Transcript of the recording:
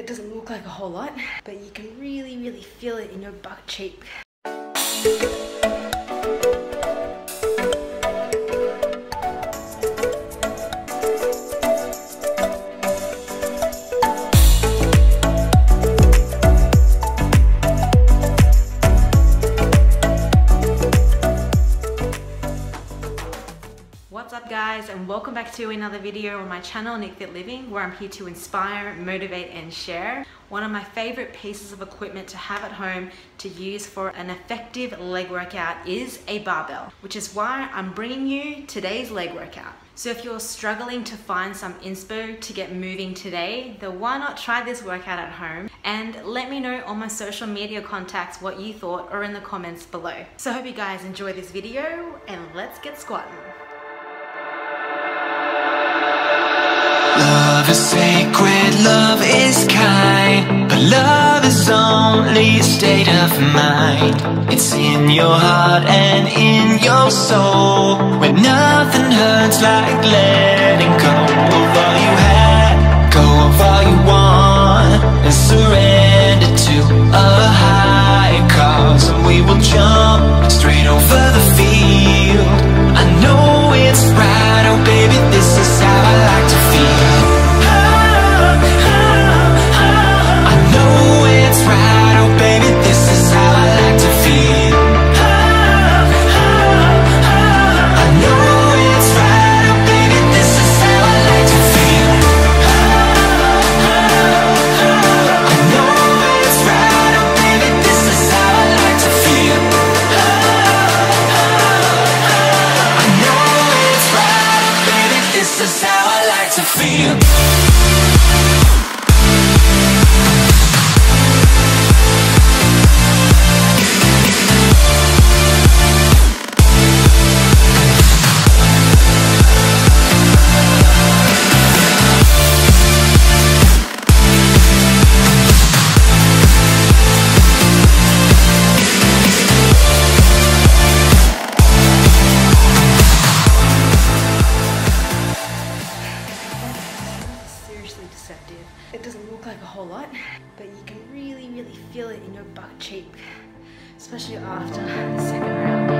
It doesn't look like a whole lot, but you can really, really feel it in your butt cheek. What's up guys and welcome back to another video on my channel Nicfitliving where I'm here to inspire, motivate and share. One of my favorite pieces of equipment to have at home to use for an effective leg workout is a barbell which is why I'm bringing you today's leg workout. So if you're struggling to find some inspo to get moving today, then why not try this workout at home and let me know on my social media contacts what you thought or in the comments below. So I hope you guys enjoy this video and let's get squatting. Is sacred, love is kind But love is only a state of mind. It's in your heart and in your soul When nothing hurts like letting go to feel It doesn't look like a whole lot, but you can really, really feel it in your butt cheek, especially after the second round.